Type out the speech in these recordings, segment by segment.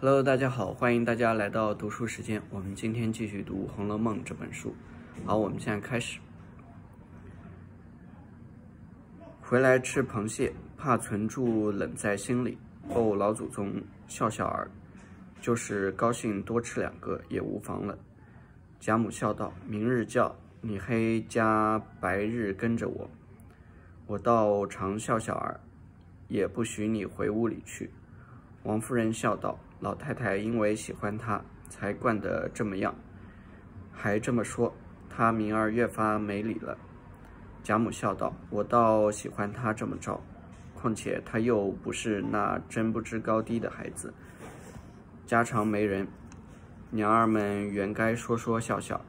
Hello，大家好，欢迎大家来到读书时间。我们今天继续读《红楼梦》这本书。好，我们现在开始。回来吃螃蟹，怕存住冷在心里。哦，老祖宗笑笑儿，就是高兴多吃两个也无妨了。贾母笑道：“明日叫你黑加白日跟着我，我倒常笑笑儿，也不许你回屋里去。”王夫人笑道。老太太因为喜欢他，才惯得这么样，还这么说，他明儿越发没理了。贾母笑道：“我倒喜欢他这么着，况且他又不是那真不知高低的孩子，家常没人，娘儿们原该说说笑笑，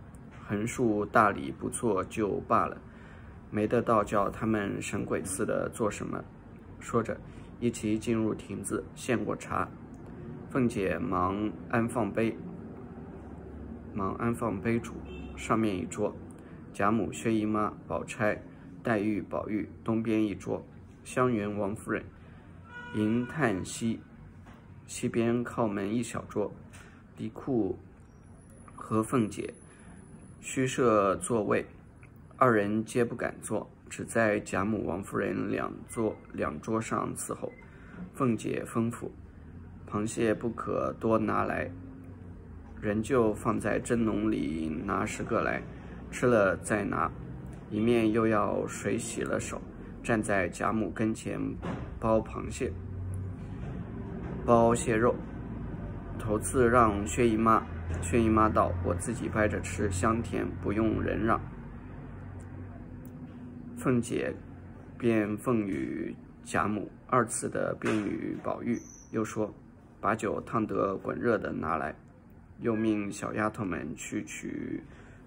横竖大礼不做就罢了，没得到叫他们神鬼似的做什么。”说着，一齐进入亭子献过茶。凤姐忙安放杯，忙安放杯主，上面一桌，贾母、薛姨妈、宝钗、黛玉、宝玉东边一桌，湘云、王夫人、银叹息，西边靠门一小桌，李库和凤姐虚设座位，二人皆不敢坐，只在贾母、王夫人两桌两桌上伺候。凤姐吩咐。螃蟹不可多拿来，仍旧放在蒸笼里拿十个来，吃了再拿。一面又要水洗了手，站在贾母跟前剥螃蟹、剥蟹肉。头次让薛姨妈，薛姨妈道：“我自己掰着吃，香甜，不用人让。”凤姐便奉与贾母，二次的便与宝玉，又说。把酒烫得滚热的拿来，又命小丫头们去取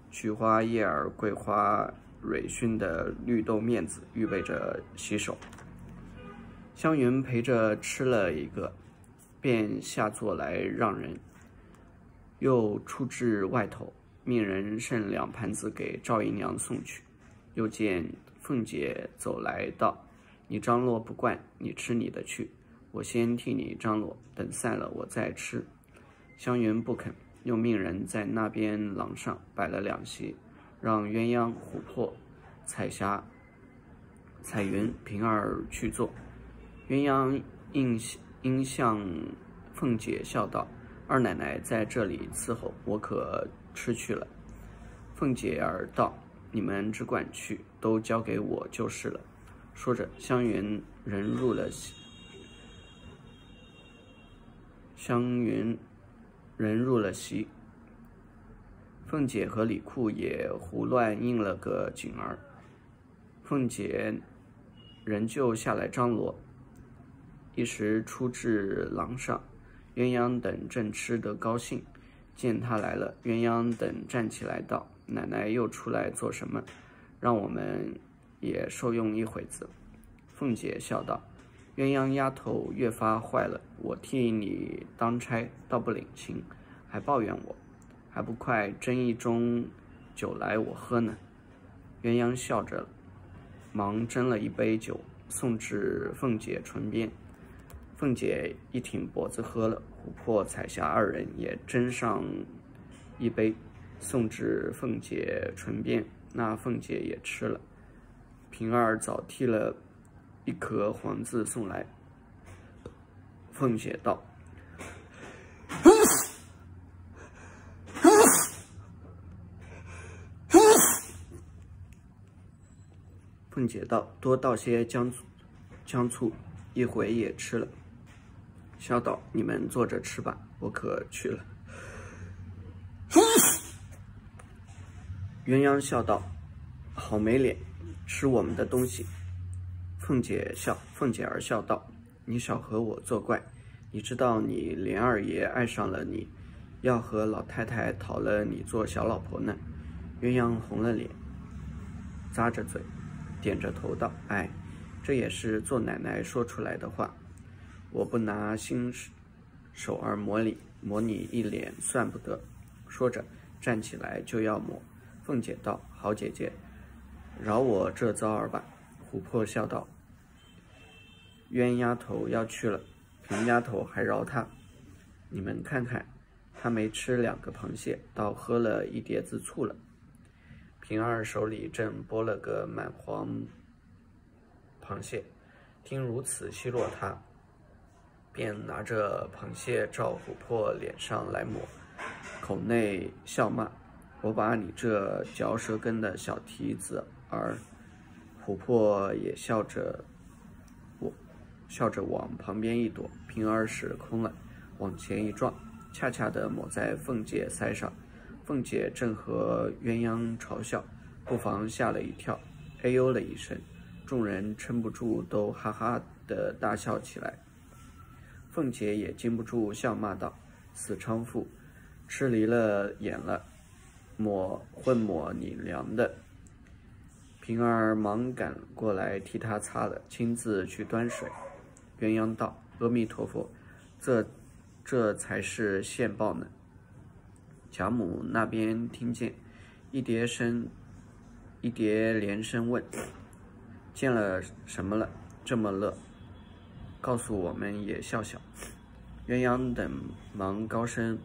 菊花叶儿、桂花蕊熏的绿豆面子，预备着洗手。湘云陪着吃了一个，便下座来让人，又出至外头，命人剩两盘子给赵姨娘送去。又见凤姐走来道：“你张罗不惯，你吃你的去。”我先替你张罗，等散了我再吃。湘云不肯，又命人在那边廊上摆了两席，让鸳鸯、琥珀、彩霞、彩云、平儿去坐。鸳鸯应应向凤姐笑道：“二奶奶在这里伺候，我可吃去了。”凤姐儿道：“你们只管去，都交给我就是了。”说着，湘云人入了席。湘云人入了席，凤姐和李库也胡乱应了个景儿。凤姐仍旧下来张罗，一时出至廊上，鸳鸯等正吃得高兴，见他来了，鸳鸯等站起来道：“奶奶又出来做什么？让我们也受用一会子。”凤姐笑道。鸳鸯丫头越发坏了，我替你当差，倒不领情，还抱怨我，还不快斟一盅酒来我喝呢？鸳鸯笑着，忙斟了一杯酒，送至凤姐唇边。凤姐一挺脖子喝了，琥珀、彩霞二人也斟上一杯，送至凤姐唇边。那凤姐也吃了。平儿早替了。一颗黄字送来，凤姐道：“凤姐道，多倒些姜醋，姜醋，一回也吃了。”笑道：“你们坐着吃吧，我可去了。”鸳鸯笑道：“好没脸，吃我们的东西。”凤姐笑，凤姐儿笑道：“你少和我作怪，你知道你莲二爷爱上了你，要和老太太讨了你做小老婆呢。”鸳鸯红了脸，咂着嘴，点着头道：“哎，这也是做奶奶说出来的话，我不拿新手儿抹你，抹你一脸算不得。”说着站起来就要抹。凤姐道：“好姐姐，饶我这遭儿吧。”琥珀笑道。鸳丫头要去了，平丫头还饶他。你们看看，他没吃两个螃蟹，倒喝了一碟子醋了。平儿手里正剥了个满黄螃蟹，听如此奚落他，便拿着螃蟹照琥珀脸上来抹，口内笑骂：“我把你这嚼舌根的小蹄子儿！”琥珀也笑着，我笑着往旁边一躲，平儿使空了，往前一撞，恰恰的抹在凤姐腮上。凤姐正和鸳鸯嘲笑，不妨吓了一跳，哎呦了一声，众人撑不住都哈哈的大笑起来。凤姐也禁不住笑骂道：“死娼妇，吃离了眼了，抹混抹你娘的！”平儿忙赶过来替她擦了，亲自去端水。鸳鸯道：“阿弥陀佛，这这才是现报呢。”贾母那边听见，一叠声，一叠连声问：“见了什么了？这么乐？告诉我们也笑笑。”鸳鸯等忙高声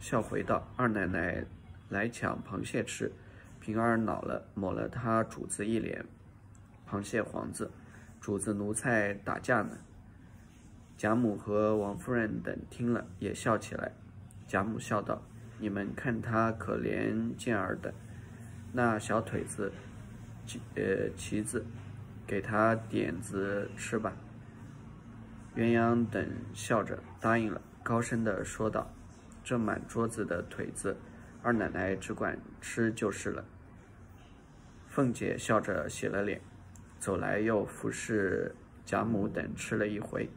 笑回道：“二奶奶来抢螃蟹吃，平儿恼了，抹了他主子一脸螃蟹黄子，主子奴才打架呢。”贾母和王夫人等听了也笑起来。贾母笑道。你们看他可怜健儿的那小腿子，呃，旗子，给他点子吃吧。鸳鸯等笑着答应了，高声的说道：“这满桌子的腿子，二奶奶只管吃就是了。”凤姐笑着洗了脸，走来又服侍贾母等吃了一回。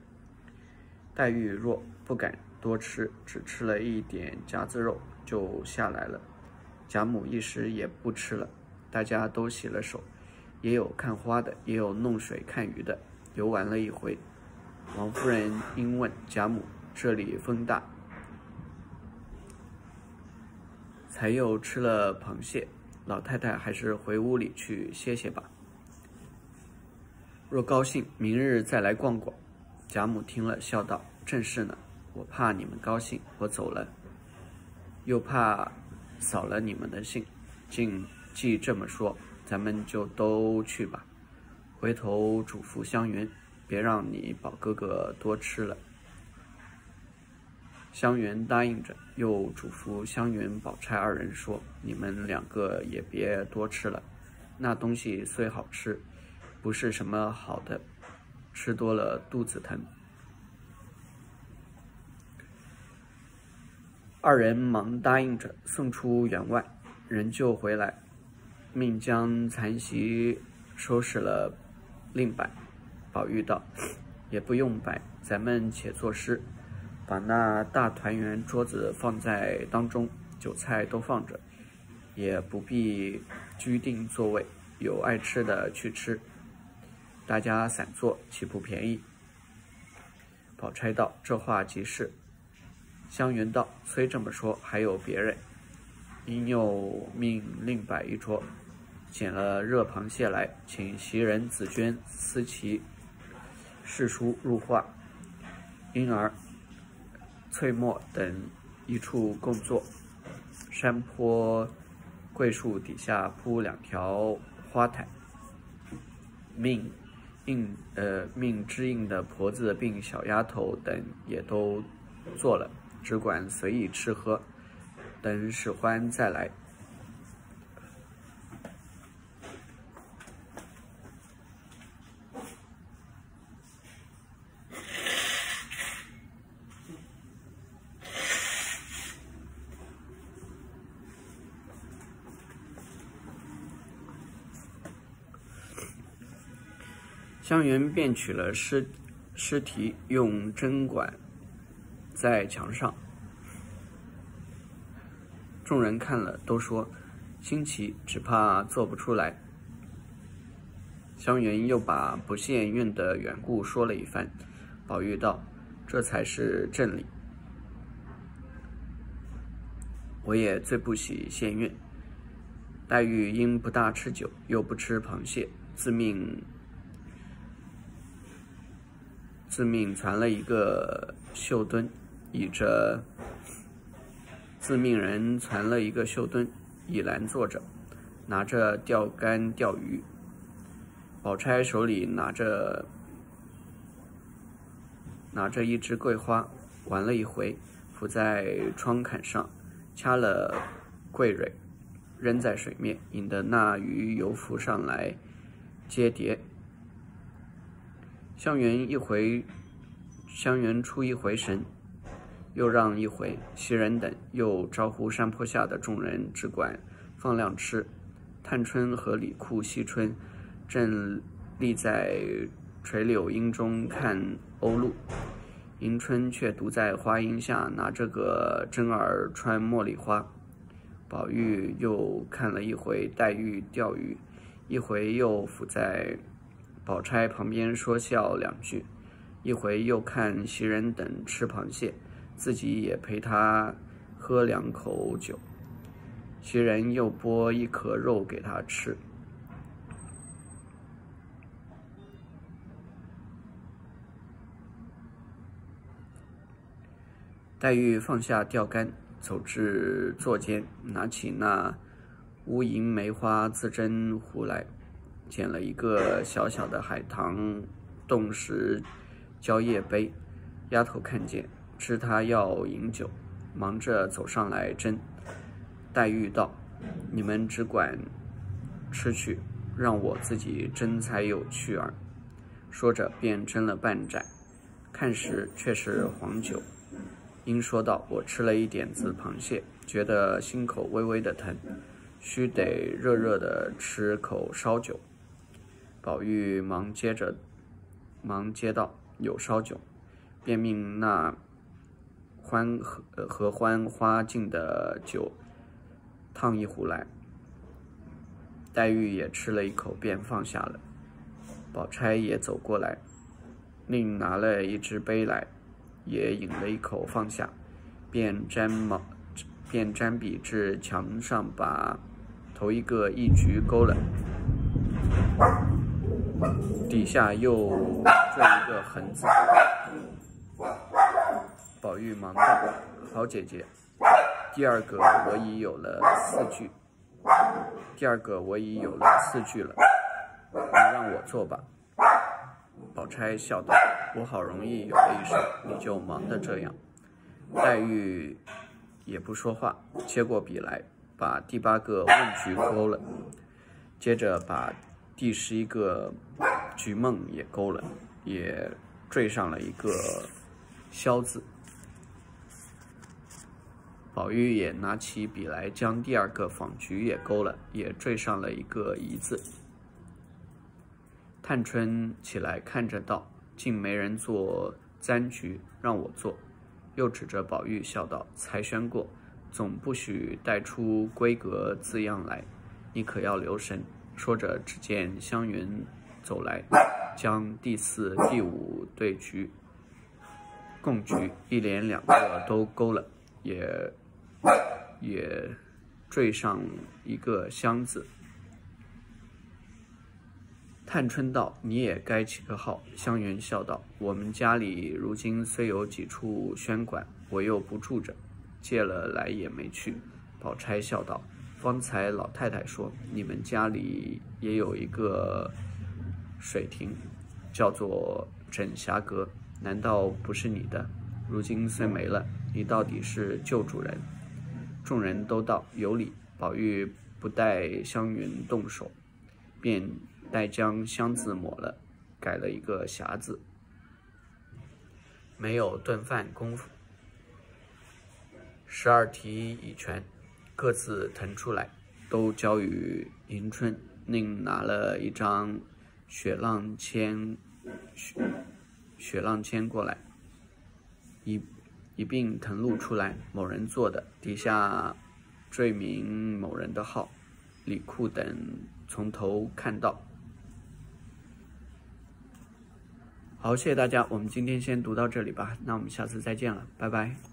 黛玉若不敢。多吃，只吃了一点夹子肉就下来了。贾母一时也不吃了，大家都洗了手，也有看花的，也有弄水看鱼的，游玩了一回。王夫人因问贾母：“这里风大，才又吃了螃蟹，老太太还是回屋里去歇歇吧。若高兴，明日再来逛逛。”贾母听了，笑道：“正是呢。”我怕你们高兴，我走了，又怕扫了你们的兴。竟既这么说，咱们就都去吧。回头嘱咐香云，别让你宝哥哥多吃了。香云答应着，又嘱咐香云、宝钗二人说：“你们两个也别多吃了，那东西虽好吃，不是什么好的，吃多了肚子疼。”二人忙答应着，送出园外，人就回来，命将残席收拾了，另摆。宝玉道：“也不用摆，咱们且作诗，把那大团圆桌子放在当中，酒菜都放着，也不必拘定座位，有爱吃的去吃，大家散坐，岂不便宜？”宝钗道：“这话即是。”湘云道：“虽这么说，还有别人，因又命另摆一桌，捡了热螃蟹来，请袭人、紫鹃、思琪、侍书入画，因而、翠墨等一处共坐。山坡桂树底下铺两条花毯，命应呃命知应的婆子并小丫头等也都坐了。”只管随意吃喝，等使欢再来。香云便取了尸尸体，用针管。在墙上，众人看了都说新奇，只怕做不出来。湘云又把不献韵的缘故说了一番。宝玉道：“这才是正理。我也最不喜献韵。黛玉因不大吃酒，又不吃螃蟹，自命自命传了一个绣墩。”倚着自命人传了一个袖墩，倚栏坐着，拿着钓竿钓鱼。宝钗手里拿着拿着一支桂花，玩了一回，伏在窗槛上，掐了桂蕊，扔在水面，引得那鱼游浮上来接蝶。香园一回，香园出一回神，又让一回。袭人等又招呼山坡下的众人，只管放量吃。探春和李库、惜春正立在垂柳荫中看鸥鹭，迎春却独在花荫下拿着个针儿穿茉莉花。宝玉又看了一回黛玉钓鱼，一回又伏在。宝钗旁边说笑两句，一回又看袭人等吃螃蟹，自己也陪他喝两口酒。袭人又剥一颗肉给他吃。黛玉放下钓竿，走至座间，拿起那乌银梅花自斟壶来。捡了一个小小的海棠冻石蕉叶杯，丫头看见，知她要饮酒，忙着走上来斟。黛玉道：“你们只管吃去，让我自己斟才有趣儿。”说着便斟了半盏，看时却是黄酒。因说道：“我吃了一点子螃蟹，觉得心口微微的疼，须得热热的吃口烧酒。”宝玉忙接着，忙接道：“有烧酒。”便命那欢合合欢花敬的酒烫一壶来。黛玉也吃了一口，便放下了。宝钗也走过来，另拿了一只杯来，也饮了一口，放下，便沾毛，便沾笔至墙上，把头一个一局勾了。底下又缀一个横字。宝玉忙道：“好姐姐，第二个我已有了四句，第二个我已有了四句了，你让我做吧。”宝钗笑道：“我好容易有了一首，你就忙得这样。”黛玉也不说话，接过笔来，把第八个问句勾了，接着把。第十一个菊梦也勾了，也缀上了一个萧字。宝玉也拿起笔来，将第二个仿菊也勾了，也缀上了一个怡字。探春起来看着道：“竟没人做簪菊，让我做。”又指着宝玉笑道：“才宣过，总不许带出闺阁字样来，你可要留神。”说着，只见湘云走来，将第四、第五对局、共菊一连两个都勾了，也也缀上一个香字。探春道：“你也该起个号。”湘云笑道：“我们家里如今虽有几处轩馆，我又不住着，借了来也没去。”宝钗笑道。方才老太太说，你们家里也有一个水亭，叫做枕霞阁，难道不是你的？如今虽没了，你到底是旧主人。众人都道有理。宝玉不待湘云动手，便待将香字抹了，改了一个匣字。没有顿饭功夫，十二题已全。各自腾出来，都交与迎春。另拿了一张雪浪签，雪雪浪签过来，一一并誊录出来。某人做的，底下缀明某人的号。李库等从头看到。好，谢谢大家，我们今天先读到这里吧。那我们下次再见了，拜拜。